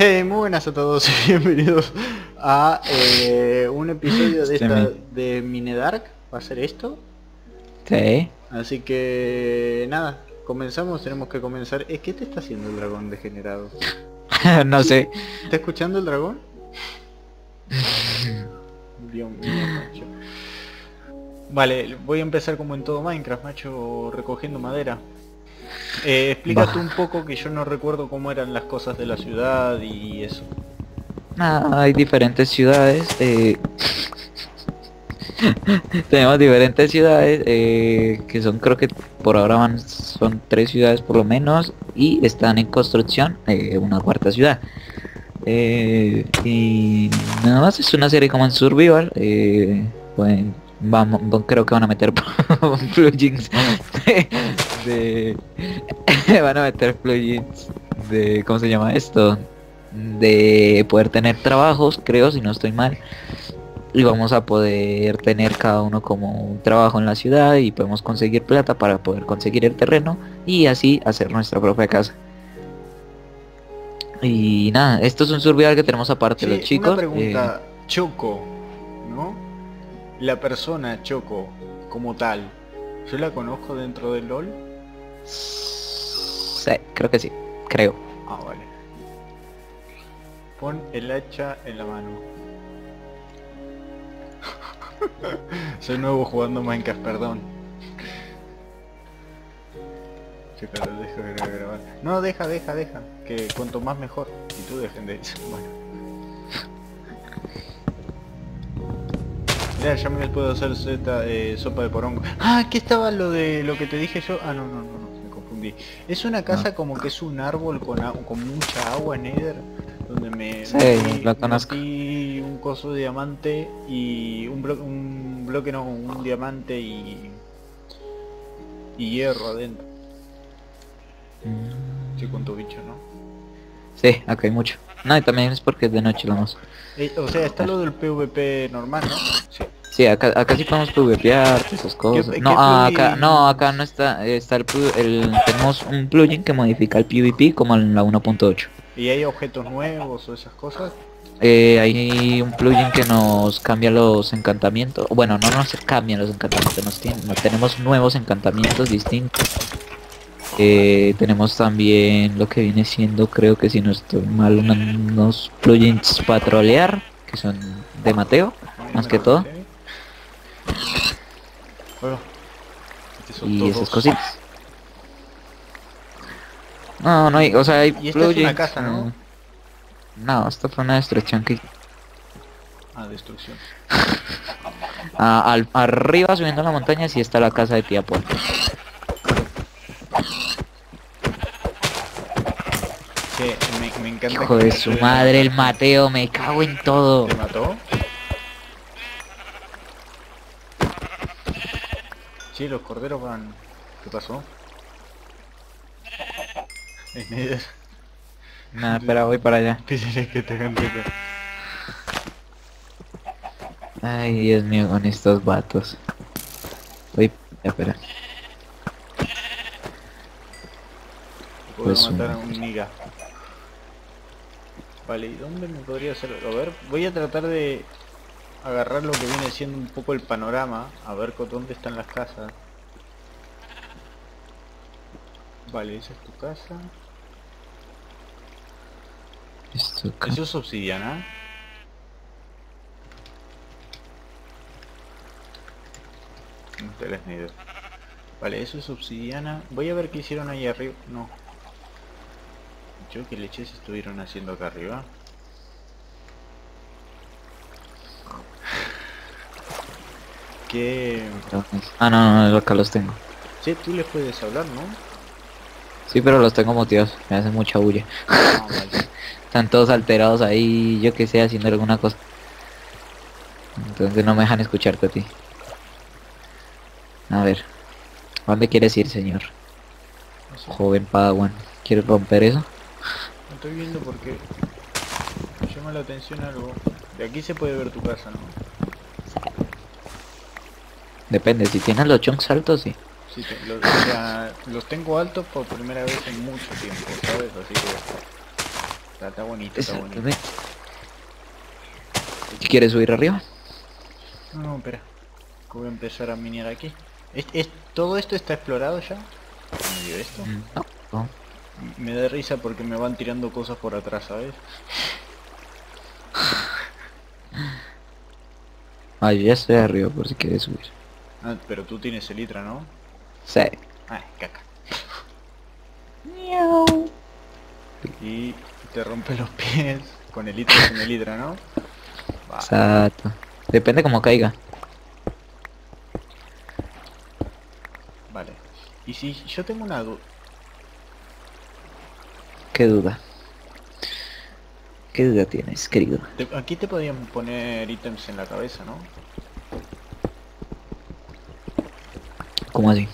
Hey, muy buenas a todos y bienvenidos a eh, un episodio de esta de Minedark. ¿Va a ser esto? Sí. Así que nada, comenzamos, tenemos que comenzar. ¿Es qué te está haciendo el dragón degenerado? no sé. ¿Está escuchando el dragón? Dios mío, macho. Vale, voy a empezar como en todo Minecraft, macho, recogiendo madera. Eh, explícate un poco que yo no recuerdo cómo eran las cosas de la ciudad y eso. Ah, hay diferentes ciudades. Eh... Tenemos diferentes ciudades eh, que son creo que por ahora van son tres ciudades por lo menos y están en construcción eh, una cuarta ciudad. Eh, y nada más es una serie como en survival. pues, vamos, creo que van a meter plugins de, van a meter plugins de cómo se llama esto de poder tener trabajos creo si no estoy mal. Y vamos a poder tener cada uno como un trabajo en la ciudad y podemos conseguir plata para poder conseguir el terreno y así hacer nuestra propia casa. Y nada esto es un survival que tenemos aparte los chicos una pregunta eh, choco no la persona choco como tal yo la conozco dentro del LOL Sí, creo que sí, creo. Ah, vale. Pon el hacha en la mano. Soy nuevo jugando Minecraft, perdón. No, deja, deja, deja. Que cuanto más mejor. Y tú dejen de... Bueno. Mira, ya me puedo hacer Z, eh, sopa de porongo. Ah, aquí estaba lo de lo que te dije yo. Ah, no, no, no. Es una casa como que es un árbol con, con mucha agua en Nether, donde me sí, un coso de diamante y un, un bloque no, un diamante y y hierro adentro. Mm. Sí, con tu bicho, ¿no? Sí, acá hay mucho. No, y también es porque es de noche vamos. Eh, o sea, está lo del PvP normal, ¿no? Sí. Sí, acá, acá sí podemos PvPear, esas cosas. no, acá, no, acá no está, está el, el, tenemos un plugin que modifica el PvP como en la 1.8. ¿Y hay objetos nuevos o esas cosas? Eh, hay un plugin que nos cambia los encantamientos. Bueno, no nos cambian los encantamientos, nos, tenemos nuevos encantamientos distintos. Eh, tenemos también lo que viene siendo, creo que si no estoy mal, unos plugins patrolear, que son de Mateo, más que todo. Y esas cositas. No, no hay, o sea, hay y esta es una casa, ¿no? No, esto fue una destrucción que... Ah, destrucción. ah, al, arriba subiendo la montaña sí está la casa de tía me, me encanta. Hijo de su madre, el Mateo, me cago en todo. ¿Te mató? Sí, los corderos van... ¿Qué pasó? Nada, espera, voy para allá. que te Ay, Dios mío, con estos vatos. Voy, espera. Puedo pues matar a un niga. Vale, ¿y dónde me podría hacer? A ver, voy a tratar de agarrar lo que viene siendo un poco el panorama, a ver con dónde están las casas. Vale, esa es tu casa. Esto Eso es obsidiana. No te las nido. Vale, eso es obsidiana. Voy a ver qué hicieron ahí arriba. No. Yo qué leches estuvieron haciendo acá arriba. Que... Ah, no, no, acá los tengo. Sí, tú les puedes hablar, ¿no? Sí, pero los tengo motivados, me hacen mucha bulla. Ah, Están todos alterados ahí, yo que sé, haciendo alguna cosa. Entonces no me dejan escucharte a ti. A ver, ¿a dónde quieres ir, señor? Joven Padawan, ¿quieres romper eso? No estoy viendo porque me llama la atención algo. De aquí se puede ver tu casa, ¿no? Depende, si tienes los chunks altos, sí. Sí, los, o sea, los tengo altos por primera vez en mucho tiempo, ¿sabes? Así que... Está, está bonito, está bonito. ¿Quieres subir arriba? No, no, espera. Voy a empezar a minear aquí. ¿Es, es- todo esto está explorado ya? ¿Medio esto? Mm, No, no. Me da risa porque me van tirando cosas por atrás, ¿sabes? Ah, yo ya estoy arriba por si quieres subir. Ah, pero tú tienes el Hydra, ¿no? Sí. Ay, caca. Y te rompe los pies con el Hydra sin el Hydra, ¿no? Va, Exacto. Depende cómo caiga. vale. Y si yo tengo una duda... Qué duda. ¿Qué duda tienes, querido? Aquí te podían poner ítems en la cabeza, ¿no? ¿Cómo así?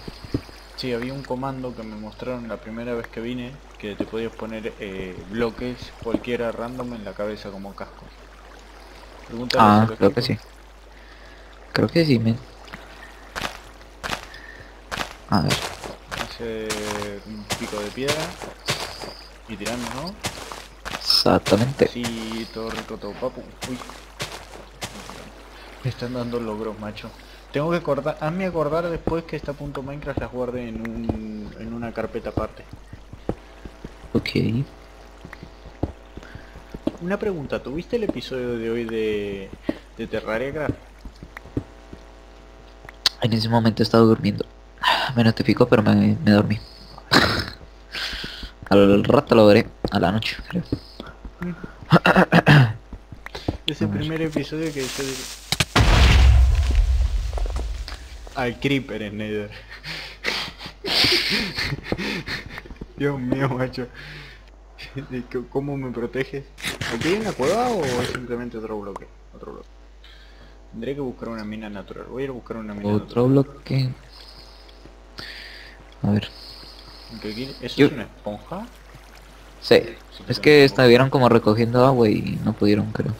Sí, había un comando que me mostraron la primera vez que vine que te podías poner eh, bloques cualquiera random en la cabeza como casco. Pregúntale Ah, creo que sí. Creo que sí, men. A ver. Hacer un pico de piedra y tirando, ¿no? Exactamente. Sí, todo rico, todo papu. Uy. Me están dando logros, macho. Tengo que acordar, hazme acordar después que esta punto Minecraft las guarde en un, en una carpeta aparte. Ok. Una pregunta, ¿tuviste el episodio de hoy de, de Terraria Craft? En ese momento he estado durmiendo. Me notificó, pero me, me dormí. Al rato lo veré. A la noche, creo. Es el A ver. primer episodio que yo Al Creeper en Nether. Dios mío, macho. ¿Y c- ¿Cómo me proteges? ¿Aquí hay una cueva o es simplemente otro bloque? Otro bloque. Tendré que buscar una mina natural. Voy a ir a buscar una mina Otro bloque. A ver. natural. ¿Eso Yo- es una esponja? Sí. Sí, Es que estuvieron como recogiendo agua y no pudieron, creo.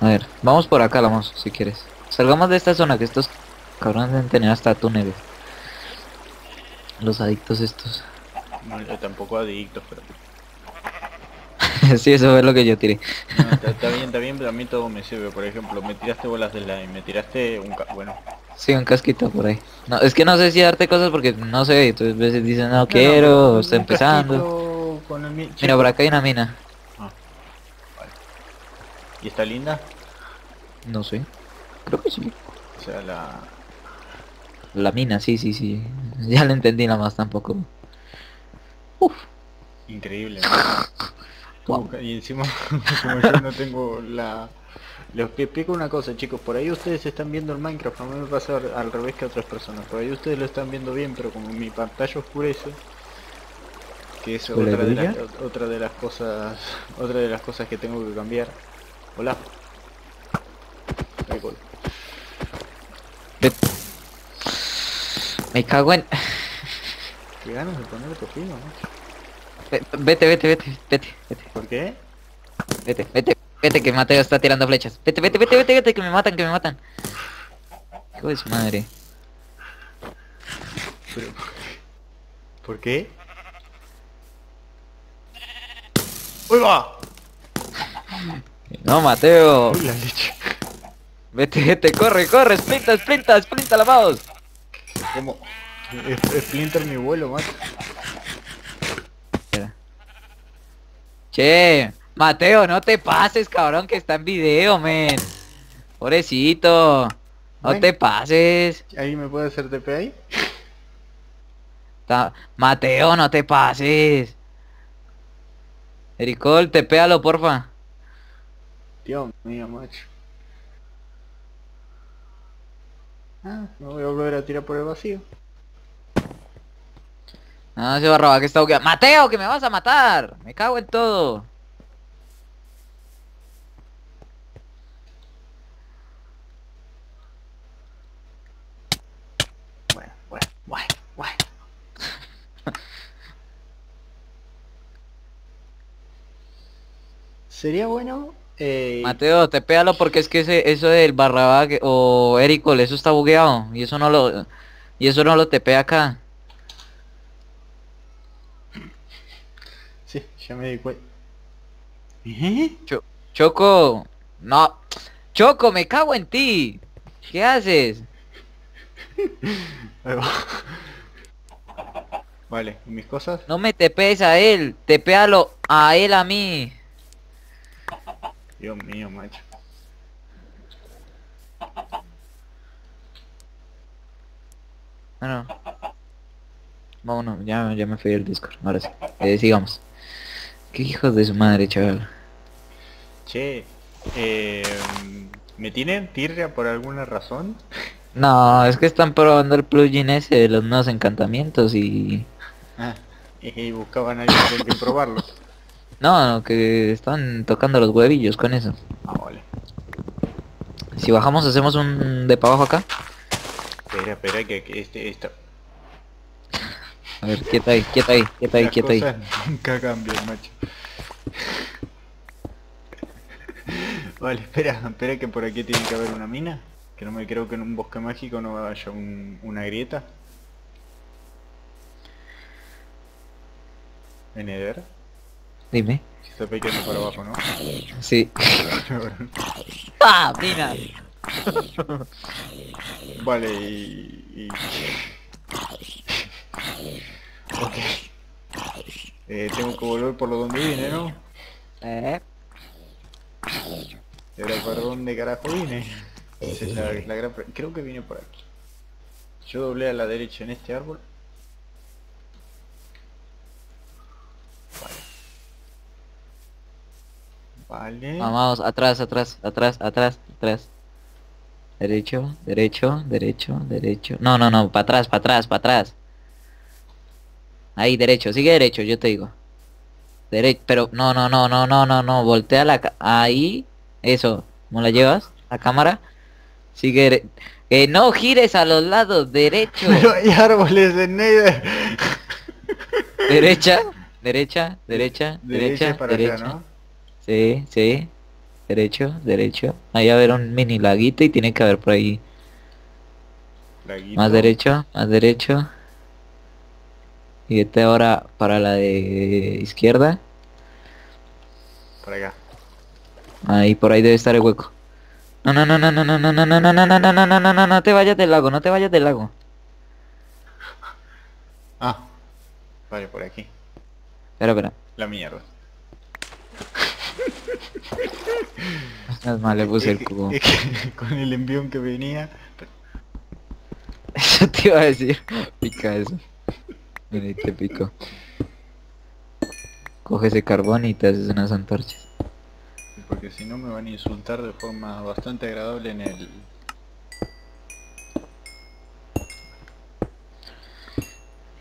A ver, vamos por acá, vamos, si quieres. Salgamos de esta zona, que estos cabrones deben tener hasta túneles. Los adictos estos. No, yo tampoco adictos, pero... sí, eso es lo que yo tiré. No, está, está bien, está bien, pero a mí todo me sirve. Por ejemplo, me tiraste bolas de slime, me tiraste un... ca- Bueno, Sí, un casquito por ahí. No, es que no sé si darte cosas porque no sé, entonces a veces dicen no No, quiero, no, estoy empezando. casquito Con el mi- Mira, por acá hay una mina. ¿Y está linda? No sé. Creo que sí. O sea, la... La mina, sí, sí, sí. Ya lo entendí nada más tampoco. Uf. Increíble. Wow. ¿no? Y encima, como yo no tengo la... Les explico una cosa, chicos. Por ahí ustedes están viendo el Minecraft. A mí me pasa al- revés que a otras personas. Por ahí ustedes lo están viendo bien, pero como mi pantalla oscurece... Que es otra de, las, otra de las cosas... Otra de las cosas que tengo que cambiar. Hola. Me cago en... Qué ganas de poner pepino, ¿no? Ve- Vete, vete, vete, vete, vete, ¿Por qué? vete, vete, vete, que Mateo está tirando flechas. Vete, vete, vete, vete, vete, que me matan, que me matan. Hijo de su madre. Pero... ¿Por qué? ¡Uy va! No, Mateo. ¡Uy la leche! Vete, vete, corre, corre, sprinta, sprinta, sprinta la mouse. Es Splinter mi vuelo, macho. Che, Mateo, no te pases, cabrón, que está en video, men. Pobrecito. No te pases. ¿Ahí me puede hacer TP ahí? Ta- Mateo, no te pases. Ericol, te péalo, porfa. Dios mío, macho. Ah, me voy a volver a tirar por el vacío. No, ese barraba que está bugueado. Mateo, que me vas a matar. Me cago en todo. Bueno, bueno, bueno, bueno. Sería bueno... Eh, Mateo, te péalo porque es que ese, eso del barraba que- o Ericol, eso está bugueado. Y eso no lo... Y eso no lo tepea acá. sí, ya me di cuenta. ¿Eh? Cho- Choco, no. Choco, me cago en ti. ¿Qué haces? Ahí va. Vale, ¿y mis cosas? No me tepees a él, tepealo a él a mí. Dios mío, macho. Bueno. Vámonos, ya, ya me fui del Discord. Ahora sí. Eh, sigamos. Qué hijos de su madre, chaval. Che, eh, ¿me tienen tirria por alguna razón? No, es que están probando el plugin ese de los nuevos encantamientos y... Ah, y buscaban a alguien con quien probarlo. No, que están tocando los huevillos con eso. Ah, vale. Si bajamos hacemos un de para abajo acá. Espera, espera, que, que este, esta... A ver, quieta ahí, quieta ahí, quieta ahí, las quieta ahí. nunca cambian, macho. Vale, espera, espera que por aquí tiene que haber una mina. Que no me creo que en un bosque mágico no haya un- una grieta. En Eder. Dime. Está pequeño para abajo, ¿no? Sí. ¡Ah, mira! vale, y... y- Ok. Eh, tengo que volver por lo donde vine, ¿no? Eh, ¿Y ahora por dónde carajo vine? Esa es la, la gran pre- Creo que vine por aquí. Yo doblé a la derecha en este árbol. Vale. Vale. Vamos, atrás, atrás, atrás, atrás, atrás. Derecho, derecho, derecho, derecho. No, no, no, para atrás, para atrás, para atrás. Ahí, derecho, sigue derecho, yo te digo. Derecho, pero no, no, no, no, no, no, no, voltea la ca- ahí, eso, ¿cómo la llevas? La cámara. Sigue eh, no gires a los lados, derecho, Pero hay árboles en Nether. derecha, derecha, derecha, derecha, para derecha. allá, ¿no? Sí, sí. Derecho, derecho. Ahí va a haber un mini laguito y tiene que haber por ahí. Laguito. Más derecho, más derecho. Y este ahora para la de izquierda. Para acá. Ahí por ahí debe estar el hueco. No, no, no, no, no, no, no, no, no, no, no, no, no, no, no, no, no, no te vayas del lago, no te vayas del lago. Ah. Vale, por aquí. Espera, espera. La mierda. No es mal, le puse el cubo. es que con el envión que venía. Eso te iba a decir. Pica eso. Mira, te pico. Coge ese carbón y te haces unas antorchas. Porque si no me van a insultar de forma bastante agradable en el...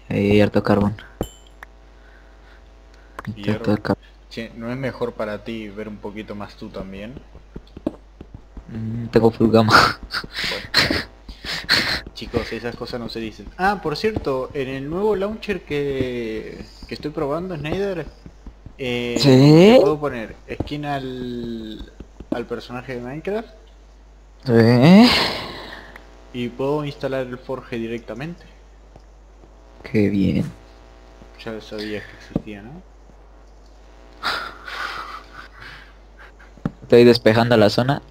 Ahí hay harto carbón. Harto car- Che, ¿no es mejor para ti ver un poquito más tú también? Mm, tengo full gama. Bueno. Chicos, esas cosas no se dicen. Ah, por cierto, en el nuevo launcher que, que estoy probando, Snyder, eh, puedo poner skin al, al personaje de Minecraft ¿Eh? y puedo instalar el Forge directamente. Qué bien. Ya sabías que existía, ¿no? Estoy despejando la zona.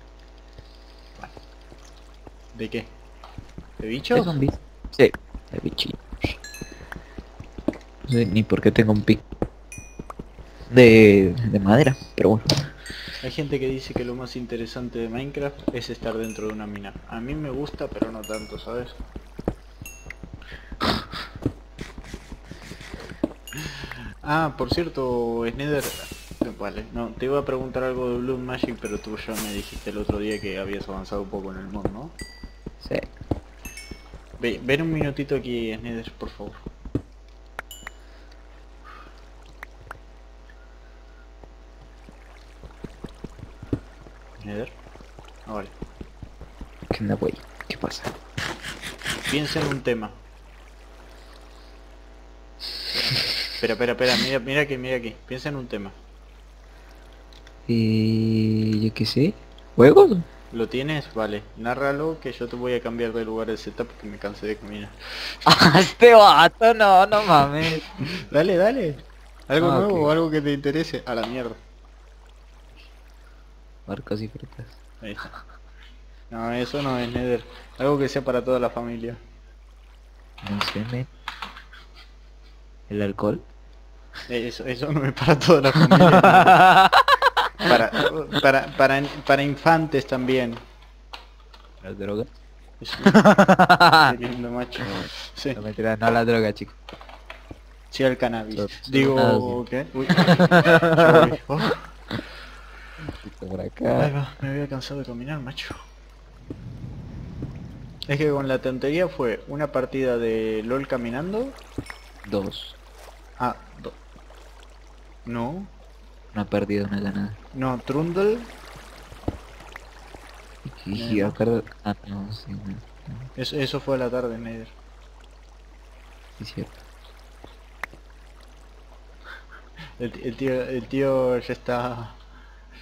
¿De qué? ¿De ¿De bichos? zombies? Sí, de. No sé ni por qué tengo un pic de, de madera, pero bueno. Hay gente que dice que lo más interesante de Minecraft es estar dentro de una mina. A mí me gusta, pero no tanto, ¿sabes? Ah, por cierto, Sneder... Vale, no, te iba a preguntar algo de Blood Magic, pero tú ya me dijiste el otro día que habías avanzado un poco en el mod, ¿no? Sí. Ve- ven un minutito aquí, Sneder, por favor. Sneder. Ah, vale. ¿Qué onda, güey? ¿Qué pasa? Piensa en un tema. Espera, espera, espera, mira, mira aquí, mira aquí. Piensa en un tema. Y yo qué sé. ¿Juegos? ¿Lo tienes? Vale. Nárralo que yo te voy a cambiar de lugar el setup porque me cansé de caminar. ¡Ah, este vato! No, no mames. Dale, dale. ¿Algo Ah, nuevo algo que te interese? A la mierda. Barcos y frutas. Ahí está. No, eso no es Nether. Algo que sea para toda la familia. No sé, men. ¿El alcohol? Eso, eso no es para toda la familia. para, para, para, para infantes también. ¿Las drogas? Lindo macho. Sí, No no la droga, chico. sí al cannabis. Digo, nada, ¿qué? Uy. Oh, Por va, me había cansado de caminar, macho. Es que con la tontería fue una partida de LOL caminando. Dos. Ah, do- no, pérdida, una ganada. no, Trundle. Y no. acá... Ah, no, sí, no. no, Eso, eso fue a la tarde, Nether. sí, cierto. El, el tío, el tío ya está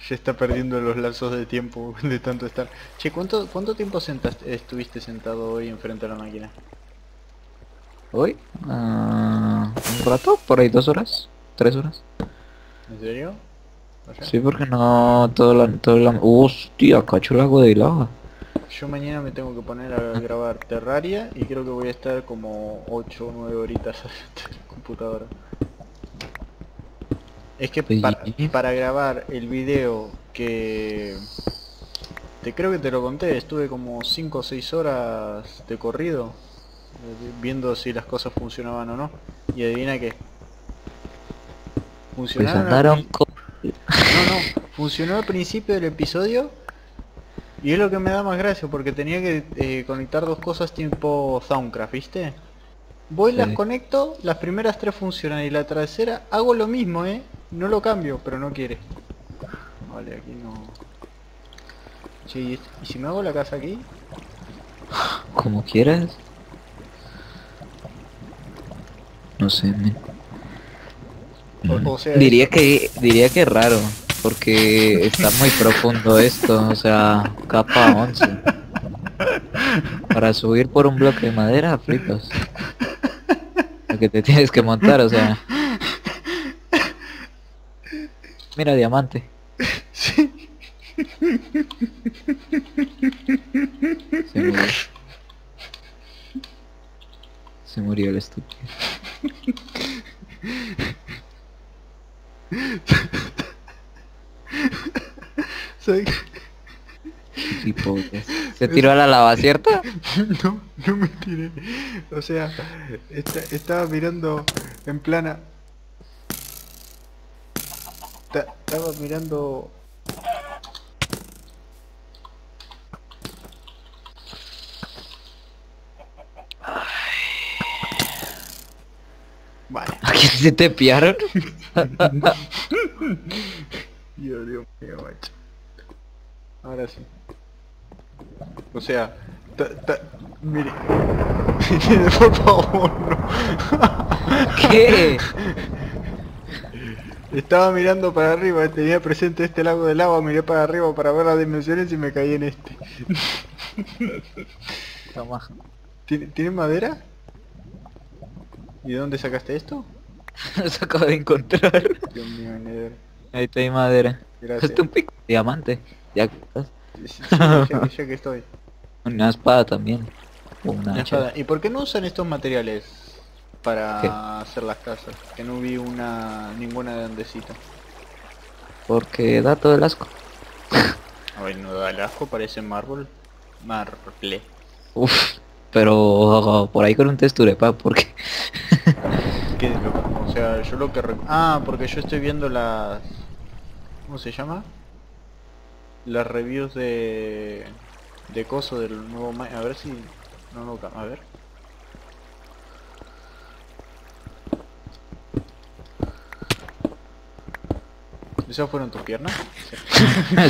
ya está perdiendo los lazos de tiempo de tanto estar. Che, ¿cuánto, cuánto tiempo sentaste, estuviste sentado hoy enfrente de la máquina? ¿Hoy? Ah, ¿Un rato? ¿Por ahí dos horas? ¿Tres horas? ¿En serio? Sí, porque no... Todo la... Todo la... Hostia, cacho el agua de lava. Yo mañana me tengo que poner a grabar Terraria y creo que voy a estar como 8 o 9 horitas en la computadora. Es que para, para grabar el video que... Te creo que te lo conté, estuve como 5 o 6 horas de corrido eh, viendo si las cosas funcionaban o no. Y adivina qué. Funcionaron no, no, funcionó al principio del episodio y es lo que me da más gracia porque tenía que eh, conectar dos cosas tipo Soundcraft, ¿viste? Voy, las conecto, las primeras tres funcionan y la tercera hago lo mismo, ¿eh? No lo cambio, pero no quiere. Vale, aquí no... Che, ¿y, est- y si me hago la casa aquí? Como quieras. No sé, men. O- o sea, diría que diría que es raro, porque está muy profundo esto, o sea, capa 11. Para subir por un bloque de madera, flipas. Lo que te tienes que montar, o sea. Mira, diamante. Se murió. Se murió el estúpido. Tipo, se tiró a la lava, ¿cierto? No, no me tiré. O sea, esta- estaba mirando en plana. Ta- Estaba mirando. Vale. ¿A quién se te piaron? Dios, Dios mío, macho. Ahora sí. O sea, ta- ta- mire. Por favor, no. ¿Qué? Estaba mirando para arriba, tenía presente este lago del agua, miré para arriba para ver las dimensiones y me caí en este. ¿Tiene, ¿tiene madera? ¿Y de dónde sacaste esto? Los acabo de encontrar. Dios mío, Nether. Ahí está mi madera. Gracias. Hazte un pico. Diamante. Ya. Sí, sí, que estoy. Una espada también. Una espada. ¿Y por qué no usan estos materiales para ¿Qué? hacer las casas? Que no vi una ninguna grandecita. Porque da todo el asco. Ay, no da el asco, parece mármol. Marble. Uf. Pero por ahí con un texture, pa, porque ¿Qué es lo- o sea, yo lo que... Ah, porque yo estoy viendo las... ¿Cómo se llama? Las reviews de... De coso del nuevo... A ver si... No, no, a ver. ¿Esas fueron tus piernas?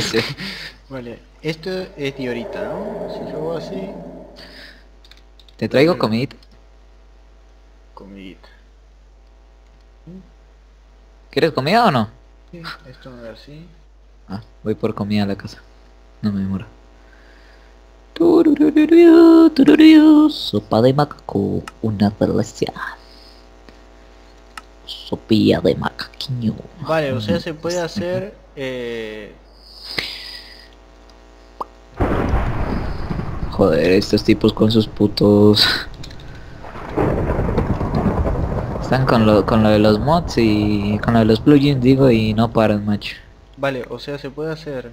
Sí. sí. Vale, esto es de ahorita, ¿no? Si yo hago así... Te traigo comidita. Comidita. ¿Quieres comida o no? Sí, esto me da así. Ah, voy por comida a la casa. No me turururu, Sopa de macaco, una delicia. Sopilla de macaco. Quiño. Vale, o sea, se puede hacer... Eh... Joder, estos tipos con sus putos... Están con lo, con lo de los mods y con lo de los plugins, digo, y no paran, macho. Vale, o sea, se puede hacer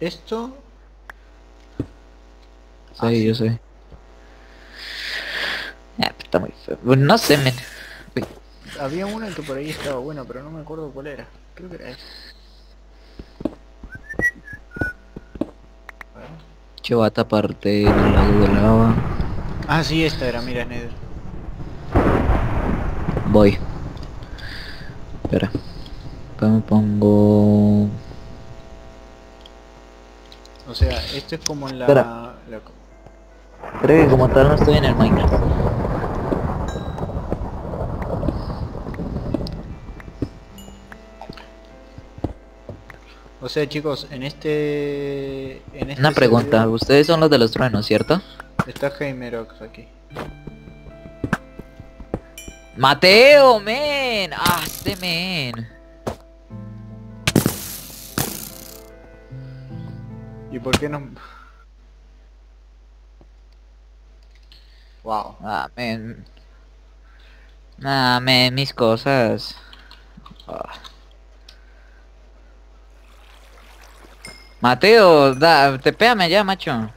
esto. Sí, yo sé. Ah, está muy feo. No sé, men. Uy, Había una que por ahí estaba buena, pero no me acuerdo cuál era. Creo que era esa. Yo voy a taparte de lava. Ah, sí, esta era, mira, Nether. Voy. Espera. Acá me pongo... O sea, esto es como en la... Espera. la- Creo que como tal no estoy en el Minecraft. O sea, chicos, en este... En este Una pregunta, servidor ustedes son los de los truenos, ¿cierto? Está Heimerox aquí. Mateo, men. Ah, este men. ¿Y por qué no...? Wow. Ah, men. Ah, men, mis cosas. Ah. Mateo, da, te pégame ya, macho.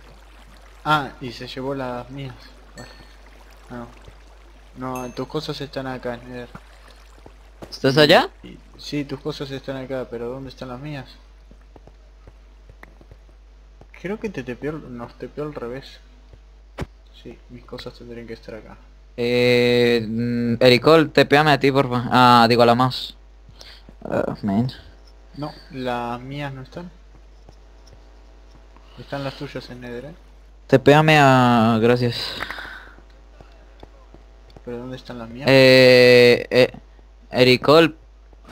Ah, y se llevó las mías. Vale. No. No, tus cosas están acá, Nether. ¿Estás allá? Sí, tus cosas están acá, pero ¿dónde están las mías? Creo que te tepeó, nos tepeó al revés. Sí, mis cosas tendrían que estar acá. Eh, mm, Ericol, te pégame a ti, porfa. Ah, digo a la mouse. Ah. No, las mías no están. Están las tuyas en Nether, ¿eh? Te pégame a... Gracias. Pero ¿dónde están las mías? Eh, eh, Ericol,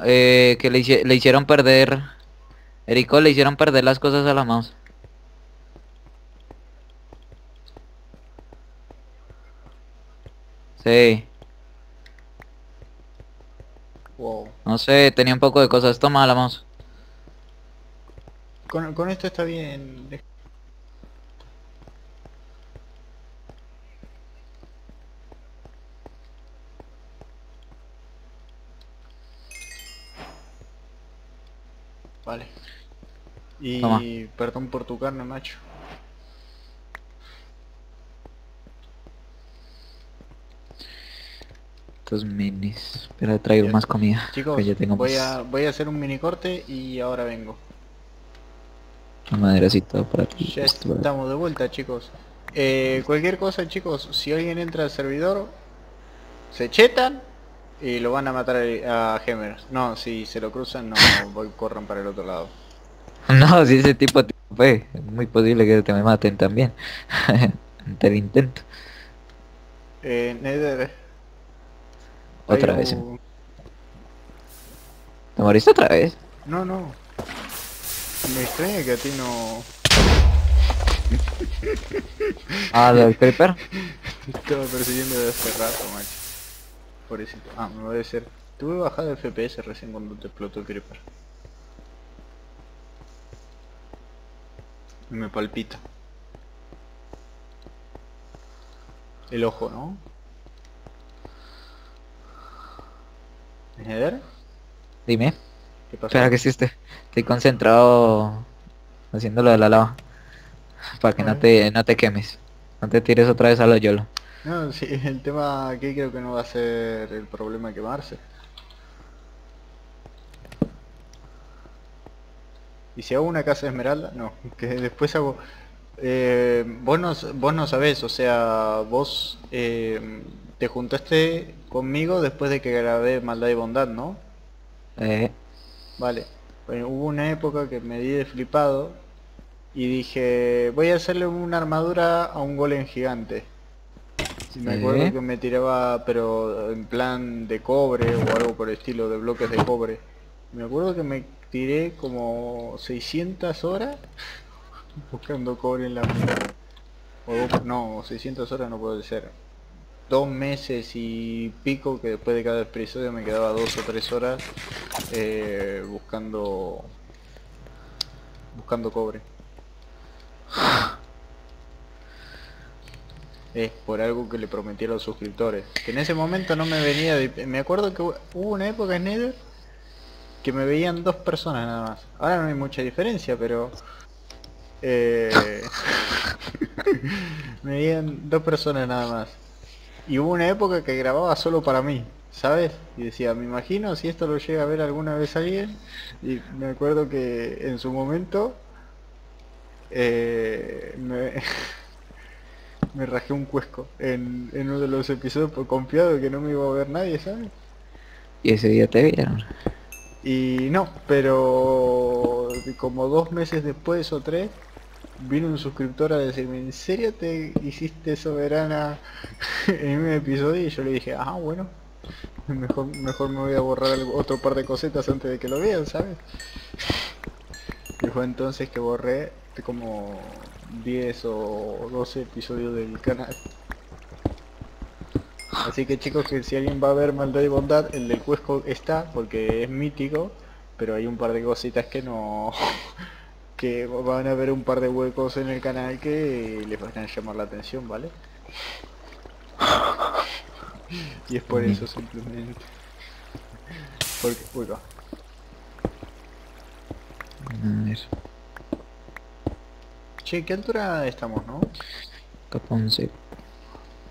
eh, que le, le hicieron perder... Ericol, le hicieron perder las cosas a la mouse. Sí, Wow. no sé, tenía un poco de cosas. Toma la mouse. Con, con esto está bien. Vale. Y Toma. perdón por tu carne, macho. Estos minis. Espera, traigo Bien. más comida. Chicos, que ya tengo voy más a, voy a hacer un mini corte y ahora vengo. maderacita para aquí. Ya esto estamos de vuelta, chicos. Eh, cualquier cosa, chicos, si alguien entra al servidor, se chetan y lo van a matar a Gemer. No, si se lo cruzan, no, voy, corran para el otro lado. No, si ese tipo te fue, es muy posible que te me maten también. Ante el intento. Eh, Nether. Otra hay vez. un- ¿Te moriste otra vez? No, no. Me extraña que a ti no... Ah, del creeper. Te estaba persiguiendo desde hace rato, macho. Pobrecito. Ah, me voy a decir. Tuve bajada de FPS recién cuando te explotó el creeper. Y Me palpita. El ojo, ¿no? ¿Nether? Dime. ¿Qué pasó? Espera que hiciste. Estoy concentrado haciendo lo de la lava. Para que no te, no te quemes. No te tires otra vez a lo YOLO. No, sí, el tema aquí creo que no va a ser el problema quemarse. Y si hago una casa de esmeralda, no, que después hago... Eh, vos, no, vos no sabés, o sea, vos eh, te juntaste conmigo después de que grabé Maldad y Bondad, ¿no? Eh, Vale, Bueno, hubo una época que me di de flipado y dije, voy a hacerle una armadura a un golem gigante. Y me Sí. acuerdo que me tiraba, pero en plan de cobre o algo por el estilo, de bloques de cobre. Me acuerdo que me tiré como 600 horas buscando cobre en la mina. O, no, 600 horas no puede ser. dos meses y pico que después de cada episodio me quedaba dos o tres horas eh, buscando buscando cobre. Es por algo que le prometí a los suscriptores. Que en ese momento no me venía de... Me acuerdo que hubo una época en Nether que me veían dos personas nada más. Ahora no hay mucha diferencia, pero... Eh, me veían dos personas nada más. Y hubo una época que grababa solo para mí, ¿sabes? Y decía, me imagino si esto lo llega a ver alguna vez alguien. Y me acuerdo que en su momento... Eh, me... me rajé un cuesco en, en uno de los episodios por confiado que no me iba a ver nadie, ¿sabes? Y ese día te vieron. Y no, pero como dos meses después o tres, vino un suscriptor a decirme, ¿en serio te hiciste soberana en un episodio? Y yo le dije, ah, bueno, mejor, mejor me voy a borrar algo- otro par de cosetas antes de que lo vean, ¿sabes? Y fue entonces que borré como 10 o 12 episodios del canal. Así que chicos, que si alguien va a ver Maldad y Bondad, el del Cuesco está, porque es mítico, pero hay un par de cositas que no... que van a ver un par de huecos en el canal que les van a llamar la atención, ¿vale? Y es por eso simplemente. Porque... Uy, va. Ver, Che, ¿qué altura estamos, no? capa 11.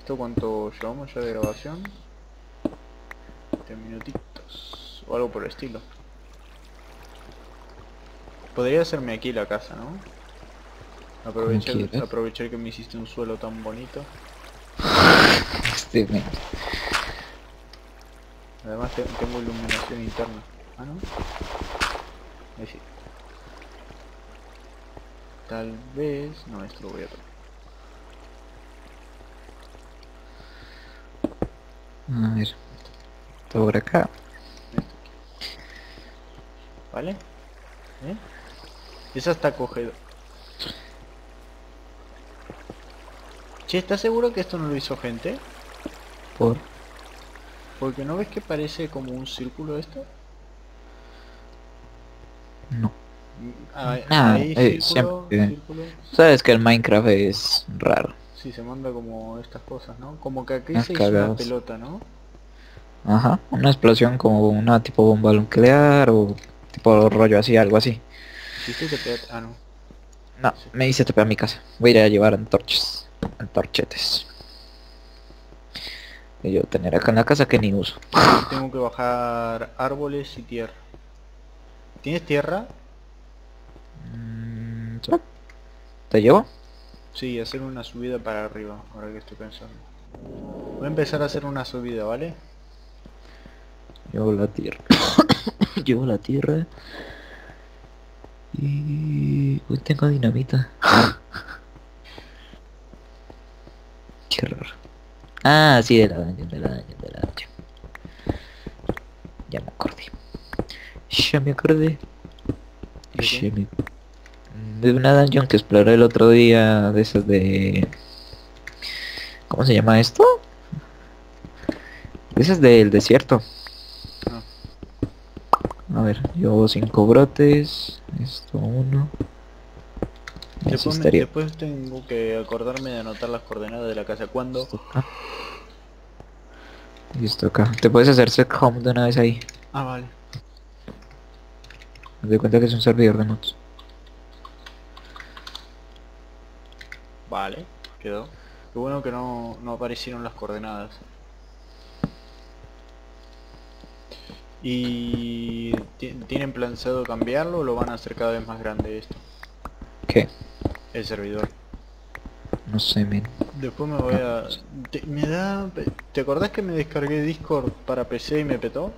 ¿Esto cuánto llevamos ya de grabación? 20 minutitos. O algo por el estilo. Podría hacerme aquí la casa, ¿no? Aprovechar, que me hiciste un suelo tan bonito. Este, Además te- tengo iluminación interna. Ah, ¿no? Ahí sí. Tal vez... No, esto lo voy a tocar. a ver. Todo por acá. Esto aquí. ¿Vale? ¿Eh? Esa está. Che, ¿estás seguro que esto no lo hizo gente? Por. Porque ¿no ves que parece como un círculo esto? No. Ahí, Ah, ahí eh, círculo, siempre. círculo. Sabes que el Minecraft es raro. Sí, se manda como estas cosas, ¿no? Como que aquí Ah, se hizo una pelota, ¿no? Ajá. Una explosión como una tipo bomba nuclear o tipo rollo así, algo así. ¿Hiciste que te... Ah, no. No, me dice tope a mi casa. Voy a ir a llevar antorchas. Antorchetes. Y yo tener acá en la casa que ni uso. Tengo que bajar árboles y tierra. ¿Tienes tierra? Mm. ¿Te llevo? Sí, hacer una subida para arriba, ahora que estoy pensando. Voy a empezar a hacer una subida, ¿vale? Llevo la tierra. llevo la tierra. Y... Uy, tengo dinamita. Qué raro. Ah, sí, de la dungeon, de la dungeon, de la dungeon. Ya me acordé. Ya me acordé. ¿De una dungeon que exploré el otro día, de esas de... ¿Cómo se llama esto? De esas del desierto. Ah. A ver, llevo cinco brotes, esto uno. Después, me- después tengo que acordarme de anotar las coordenadas de la casa. ¿Cuándo? Esto acá. Y esto acá. Te puedes hacer set home de una vez ahí. Ah, vale. Me doy cuenta que es un servidor de mods. Vale, quedó. Qué bueno que no, no aparecieron las coordenadas. ¿Y ti- tienen pensado cambiarlo o lo van a hacer cada vez más grande esto? ¿Qué? El servidor. No sé, men. Después me voy a... te- me da... ¿Te acordás que me descargué Discord para PC y me petó?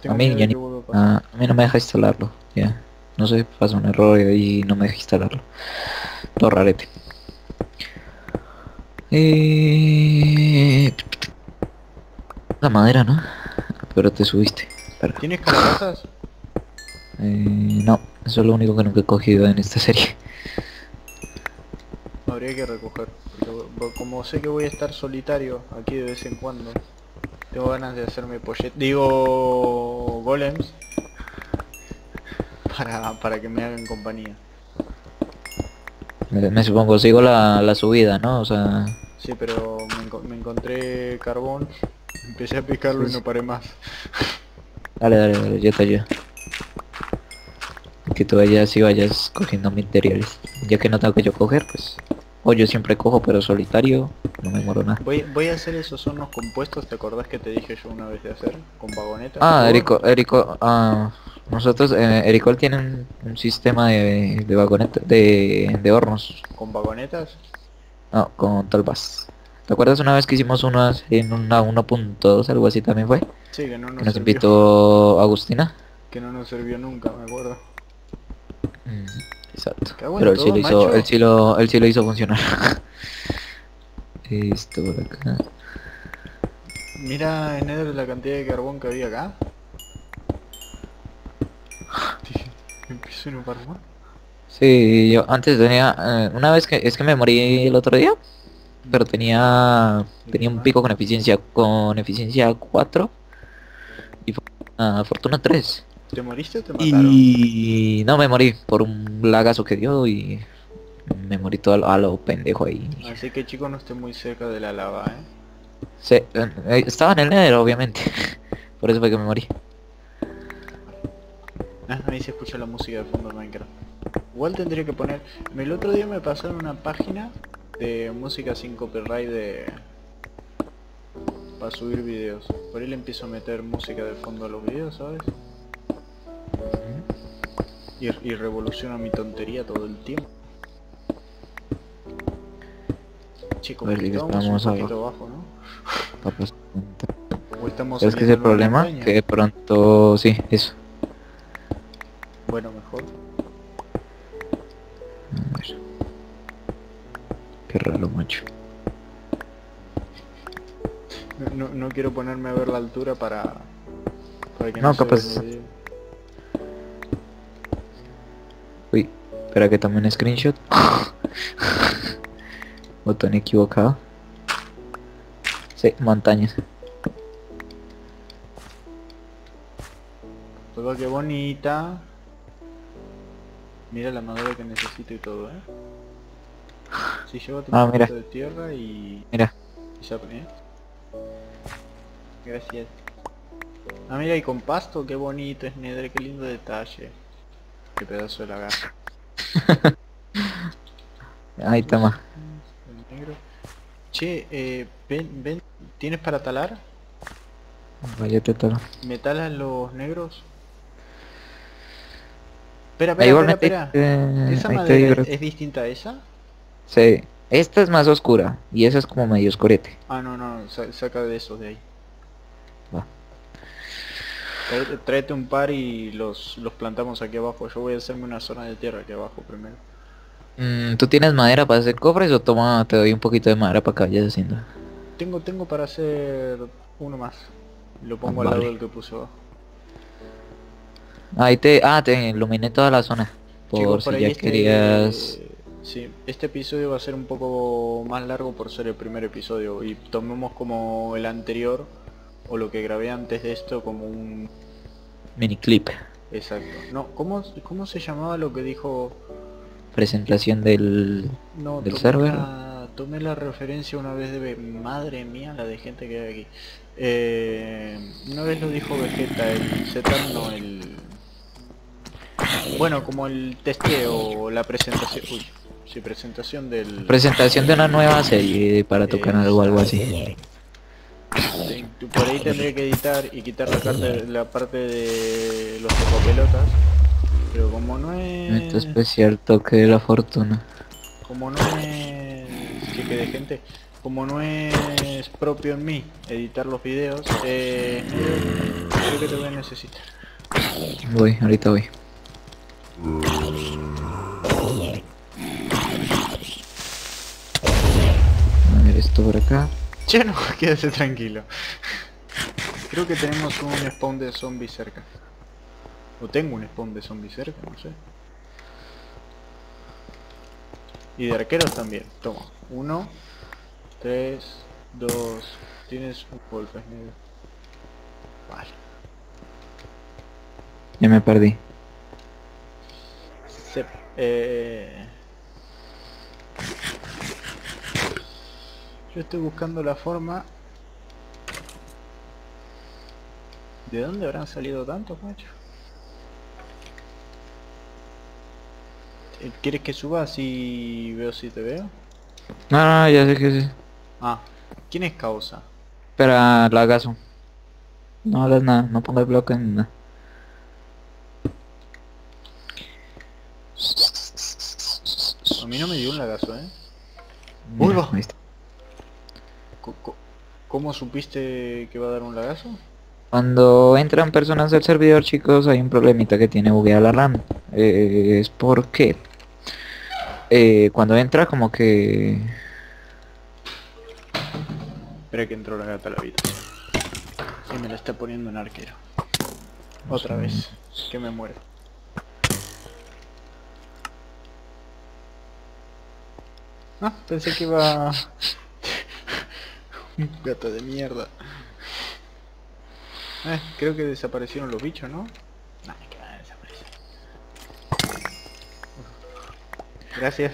Tengo A mí miedo ya de ni- Ah, a mí no me deja instalarlo. Ya. No sé, pasa un error y no me deja instalarlo. Todo rarete. Eh... La madera, ¿no? Pero te subiste. Espera. ¿Tienes calabazas? Eh, no, eso es lo único que nunca he cogido en esta serie. Habría habría que recoger. Porque como sé que voy a estar solitario aquí de vez en cuando, tengo ganas de hacerme pollet... Digo... golems. Para, para que me hagan compañía. Me, me supongo, sigo la, la subida, ¿no? O sea... Sí, pero me, enco- me encontré carbón, empecé a picarlo y no paré más. Dale, dale, dale, yo te ayudo. Que tú vayas y vayas cogiendo materiales. Ya que no tengo que yo coger, pues... O yo siempre cojo, pero solitario, no me muero nada. Voy, voy a hacer esos hornos compuestos, ¿te acordás que te dije yo una vez de hacer? Con vagonetas. Ah, Erico, Erico, ah, nosotros, eh, Ericol tiene un, sistema de, de vagoneta, de, de hornos, ¿Con vagonetas? no, con talvas. ¿Te acuerdas una vez que hicimos uno así en una 1.2, algo así también fue? Sí, que no nos, Que nos sirvió, invitó Agustina. que no nos sirvió nunca, me acuerdo. Mm, exacto. Cago en Pero él sí todo, lo hizo, macho. él sí lo, él sí lo hizo funcionar. Esto por acá. Mira, en Nether la cantidad de carbón que había acá. Empiezo paro más. Sí, yo antes tenía, eh, una vez que, es que me morí el otro día, pero tenía, tenía un pico con eficiencia, con eficiencia 4 y ah, fortuna 3. ¿Te moriste o te mataron? Y no me morí por un lagazo que dio y me morí todo a lo, a lo pendejo ahí. Así que chicos no esté muy cerca de la lava, ¿eh? Sí, eh, eh, estaba en el Nether obviamente, por eso fue que me morí. Ah, ahí se escucha la música de fondo de Minecraft. Igual tendría que poner... El otro día me pasaron una página de música sin copyright de... Para subir videos. Por ahí le empiezo a meter música de fondo a los videos, ¿sabes? Y, y revoluciona mi tontería todo el tiempo. Chicos, ver, estamos un poquito abajo, ¿no? O estamos ¿Sabes qué es de una problema? Que de pronto, sí, eso. Bueno, mejor. A ver. Qué raro, macho. No, no, no quiero ponerme a ver la altura para... Para que no, No, se capaz- Uy, espera que tome un screenshot. Botón equivocado. Sí, montañas. Pues qué bonita. Mira la madera que necesito y todo, ¿eh? Si llevo un Ah, mira. de tierra y... Mira. y ya, ¿eh? Gracias. Ah, mira, y con pasto, qué bonito es Nether, qué lindo detalle. Qué pedazo de lagarto. Ahí toma. El negro. Che, eh, ven, ven, ¿tienes para talar? Vaya talo. ¿Me talas los negros? Espera, espera, espera, espera. eh, ¿Esa te madera es, distinta a esa? Sí. Esta es más oscura y esa es como medio oscurete. Ah, no, no, sa- saca de esos de ahí. Tráete un par y los, los plantamos aquí abajo. Yo voy a hacerme una zona de tierra aquí abajo primero. Mm, ¿Tú tienes madera para hacer cofres o toma, te doy un poquito de madera para que vayas haciendo? Tengo, tengo para hacer uno más. Lo pongo al Vale. lado del que puse abajo. Ahí te, ah, te iluminé toda la zona. Por Chicos, si ahí ya este- querías... Sí, este episodio va a ser un poco más largo por ser el primer episodio y tomemos como el anterior o lo que grabé antes de esto como un... Mini clip. Exacto. No, ¿cómo, cómo se llamaba lo que dijo... Presentación del... No, del tomé server. La, tomé la referencia una vez de... Madre mía, la de gente que hay aquí. Eh, una vez lo dijo Vegeta, el Zetan, no, el... Bueno, como el testeo, la presentación... Uy, sí, presentación del... Presentación de una nueva serie para tu canal o algo así. Por ahí tendré que editar y quitar la, parte- la parte de los pelotas pero como no es especial, toque de la fortuna. como no es de gente como no es propio en mí editar los videos eh, creo que te voy a necesitar Voy, ahorita voy. A ver esto por acá. Che no quédese tranquilo creo que tenemos un spawn de zombies cerca o tengo un spawn de zombies cerca no sé Y de arqueros también. Toma. Uno, tres, dos. Tienes un golpe. negro. Vale. Ya me perdí. Se- eh, Yo estoy buscando la forma... ¿De dónde habrán salido tantos, macho? ¿Quieres que suba así veo si te veo? No, no, ya sé que sí. Ah, ¿quién es causa? Espera, la gaso. No hagas nada, no pongas bloque ni nada. A mí no me dio un lagazo, ¿eh? Mira, Uy, va. ahí está. Co- co- ¿Cómo supiste que va a dar un lagazo? Cuando entran personas al servidor, chicos, hay un problemita que tiene bugueada la RAM. Eh, es porque eh, cuando entra como que... Espera que entró la gata a la vida. Y me la está poniendo en arquero. Otra vez. Que me muero. Ah, pensé que iba... Gato de mierda. Eh, creo que desaparecieron los bichos, ¿no? Nah, que van a desaparecer. Gracias.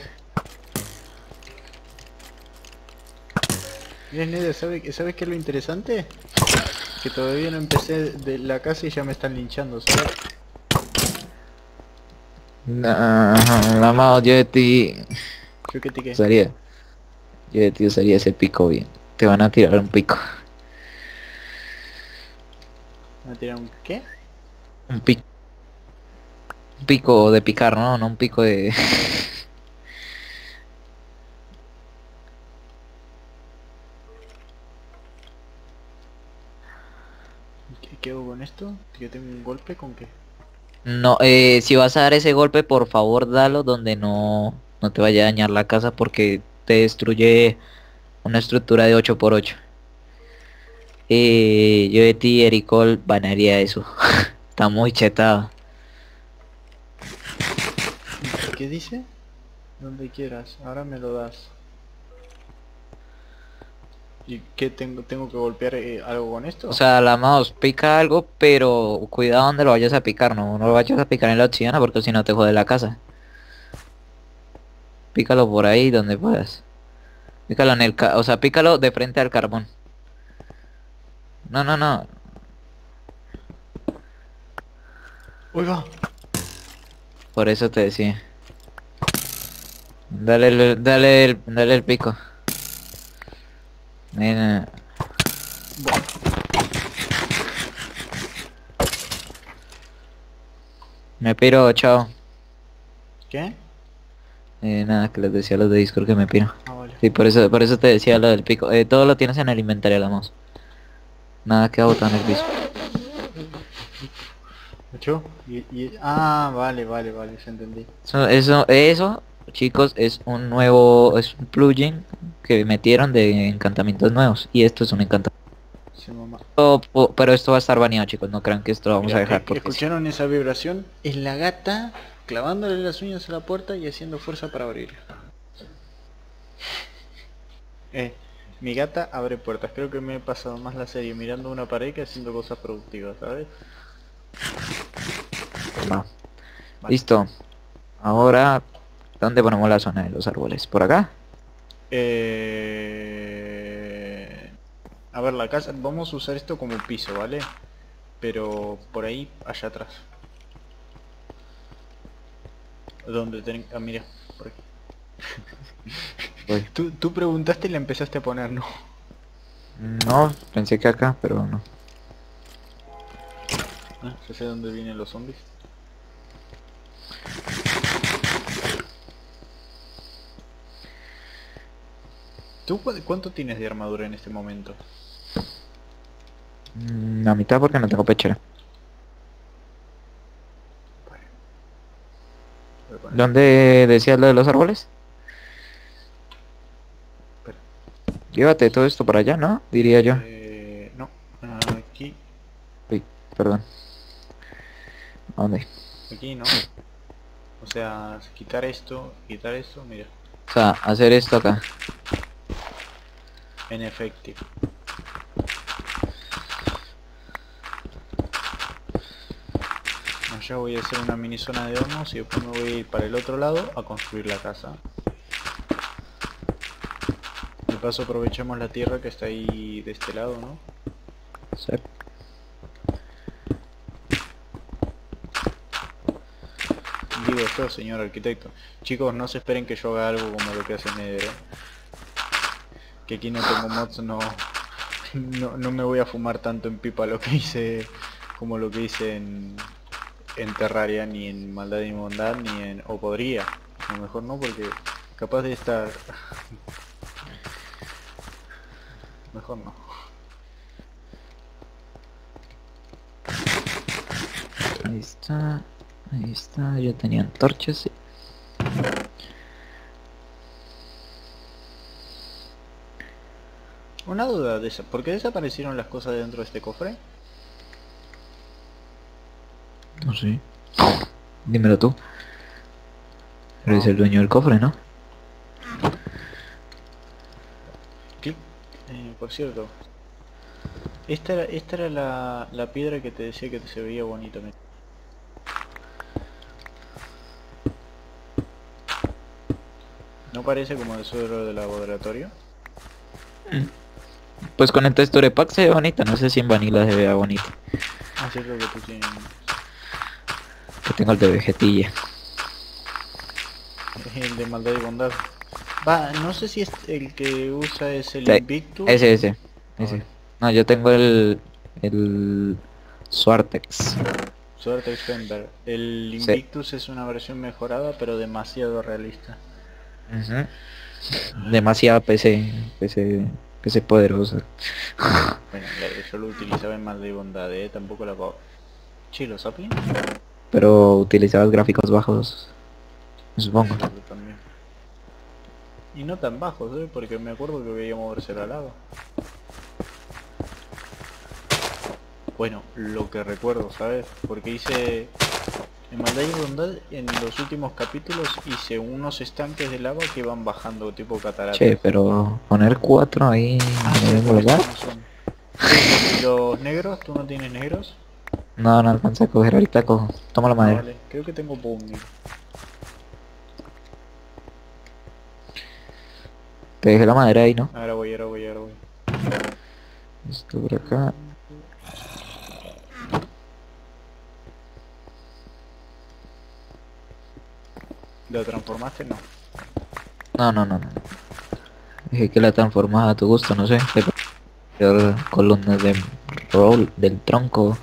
Neder, ¿sabe, ¿sabes qué es lo interesante? Que todavía no empecé de la casa y ya me están linchando, ¿sabes? Nah, la mao Yeti Yo que te que... usaría. Yeti usaría ese pico bien. Te van a tirar un pico. ¿Me tiran un qué? Un pico. Un pico de picar, ¿no? No un pico de... ¿Qué, qué hago con esto? ¿Que tengo un golpe con qué? No, eh, si vas a dar ese golpe, por favor dalo donde no, no te vaya a dañar la casa porque te destruye una estructura de 8x8. Eh, yo de ti, Ericol, banaría eso. Está muy chetado. ¿Qué dice? Donde quieras, ahora me lo das. ¿Y qué tengo? ¿Tengo que golpear eh, algo con esto? O sea, la mouse pica algo, pero cuidado donde lo vayas a picar, no, no lo vayas a picar en la obsidiana porque si no te jode la casa. Pícalo por ahí donde puedas. Pícalo en el ca o sea, pícalo de frente al carbón. No, no, no. Oiga, Por eso te decía. Dale el, dale el, dale el pico. Mira. bueno. Me piro, chao. ¿Qué? Eh, nada, que les decía los de Discord que me piro. Ah, vale. Sí, por eso, por eso te decía lo del pico. Eh, todo lo tienes en el inventario, la mouse. Nada que botado en el piso. ¿Ocho? Y, y- Ah, vale, vale, vale, ya entendí. Eso, eso, eso, chicos, es un nuevo, es un plugin que metieron de encantamientos nuevos. Y esto es un encantamiento. Sí. Oh, oh, Pero esto va a estar baneado, chicos. No crean que esto lo vamos Mira, a dejar eh, porque sí. ¿Escucharon esa vibración? Es la gata clavándole las uñas a la puerta y haciendo fuerza para abrirla. Eh, mi gata abre puertas. Creo que me he pasado más la serie mirando una pared que haciendo cosas productivas, ¿sabes? Va. Vale. Listo. Ahora, ¿dónde ponemos la zona de los árboles? ¿Por acá? Eh... A ver, la casa... Vamos a usar esto como piso, ¿vale? Pero por ahí, allá atrás. Donde ten... Ah, mira, por aquí. Voy. Tú, tú preguntaste y la empezaste a poner, ¿no? No, pensé que acá, pero no. Ah, ya sé dónde vienen los zombies. ¿Tú cu- cuánto tienes de armadura en este momento? Mm, La mitad porque no tengo pechera. Vale. Voy a poner- ¿Dónde decías lo de los árboles? Espera. Llévate todo esto para allá, ¿no? Diría yo. Eh, no, aquí, Uy, perdón. ¿A dónde? aquí no. O sea, quitar esto, quitar esto, mira. O sea, hacer esto acá. En efecto. Allá voy a hacer una mini zona de hornos y después me voy a ir para el otro lado a construir la casa. De paso aprovechamos la tierra que está ahí de este lado, ¿no? Sí. Digo yo, señor arquitecto. Chicos, no se esperen que yo haga algo como lo que hace Nether. ¿eh? Que aquí no tengo mods, no, no, no me voy a fumar tanto en pipa lo que hice como lo que hice en, en Terraria, ni en Maldad y Bondad, ni en... o podría. A lo mejor no, porque capaz de estar... Mejor no. Ahí está. Ahí está. Yo tenía antorchas. Una duda de esa, ¿por qué desaparecieron las cosas dentro de este cofre? No sé. Dímelo tú. Eres el dueño del cofre, ¿no? ¿Qué? Eh, por cierto. Esta era, esta era la, la piedra que te decía que se veía bonito. ¿No parece como el suelo del laboratorio? Pues con el texture pack se ve bonita. No sé si en vanilla se vea bonita. Ah, cierto que tú tienes Tengo el de vegetilla. el de maldad y bondad. Va, no sé si es el que usa es el Sí, Invictus. Ese, ese. Ah, ese. No, yo tengo el... El... Suartex. Suerte Fender. El Sí. Invictus es una versión mejorada pero demasiado realista. Demasiada PC. PC... PC poderosa. Bueno, yo lo utilizaba en maldad y bondad, ¿eh? Tampoco la. Chilo, Sapling. Pero utilizabas gráficos bajos. Supongo. También. Y no tan bajos, ¿eh? Porque me acuerdo que veía moverse la lava. Bueno, lo que recuerdo, ¿sabes? Porque hice... En Maldad y Bondad, en los últimos capítulos, hice unos estanques de lava que van bajando tipo cataratas. Che, pero poner cuatro ahí Ah, en el sí, mismo lugar. no son. ¿Y los negros? ¿Tú no tienes negros? No, no alcanza a coger ahorita cojo. Toma la Ah, madera. vale, creo que tengo booming. Te dejé la madera ahí, ¿no? Ahora voy, ahora voy, ahora voy. Esto por acá. ¿Lo transformaste? No. No, no, no, no. Dije que la transformas a tu gusto, no sé. Columnas de roll del tronco.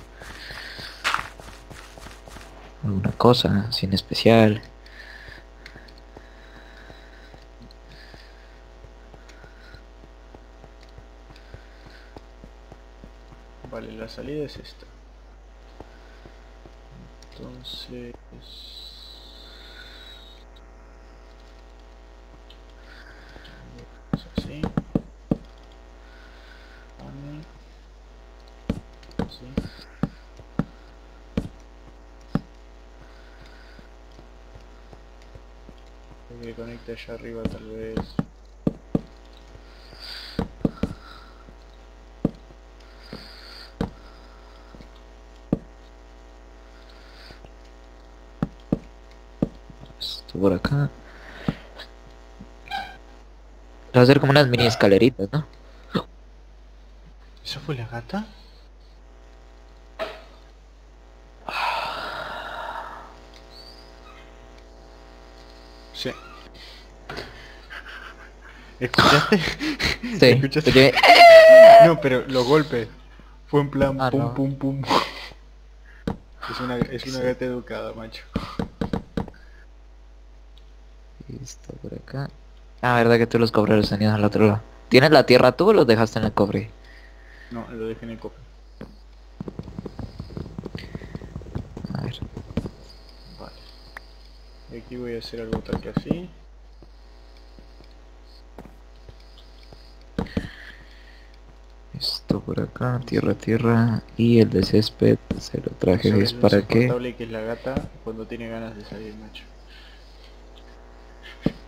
Alguna cosa, sin especial. Vale, la salida es esta. Entonces... Así. Vale. Así. Creo que conecta allá arriba tal vez. Esto por acá. Va a ser como unas mini escaleritas, ¿no? ¿Eso fue la gata? Sí. ¿Escuchaste? Sí. ¿Escuchaste? porque- No, pero los golpes. Fue en plan Ah, pum no. pum pum. Es una, es una gata educada, macho. Esto por acá. Ah, verdad que tú los cofres los tenías al otro lado. ¿Tienes la tierra tú o los dejaste en el cofre? No, lo dejé en el cofre. A ver. Vale. Y aquí voy a hacer algo tal que así. Esto por acá, tierra, tierra. Y el de césped se lo traje ¿Sabes es para que... que es la gata cuando tiene ganas de salir, macho?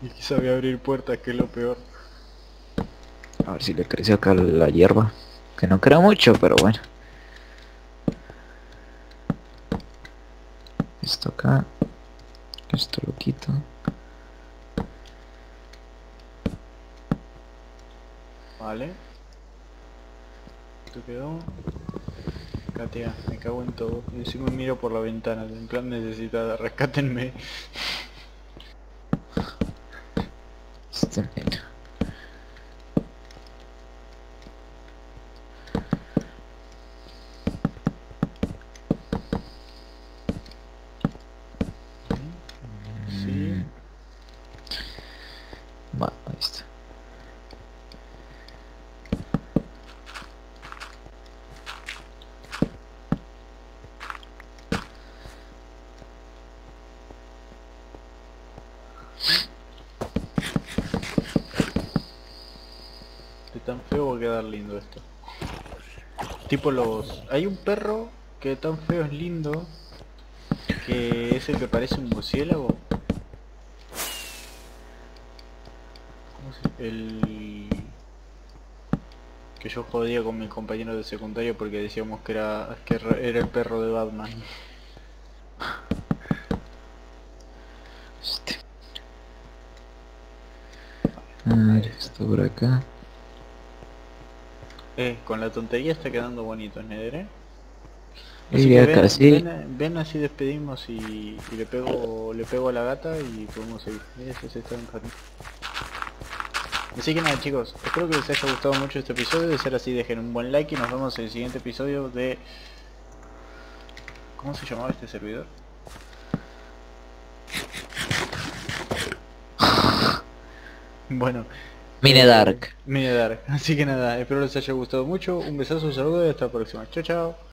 Y sabe abrir puertas, que es lo peor. A ver si le crece acá la hierba. Que no creo mucho, pero bueno. Esto acá. Esto lo quito. Vale. Esto quedó. Me cago en todo. Y encima miro por la ventana, en plan necesitada, rescátenme. Este nena. Sí. Va, ahí está. De tan feo va a quedar lindo esto. Tipo los... Hay un perro que tan feo es lindo. Que es el que parece un murciélago. ¿Cómo se... El... Que yo jodía con mis compañeros de secundario porque decíamos que era, que era el perro de Batman. A ver, esto por acá. Eh, con la tontería está quedando bonito, Nether, eh. Y Así que ven, ven, ven así despedimos y, y le pego le pego a la gata y podemos seguir. Ese se está. Así que nada chicos, espero que les haya gustado mucho este episodio, de ser así dejen un buen like y nos vemos en el siguiente episodio de... ¿Cómo se llamaba este servidor? Bueno, Mine eh, Dark. Mine Dark. Así que nada, espero les haya gustado mucho, un besazo, un saludo y hasta la próxima. Chao chao.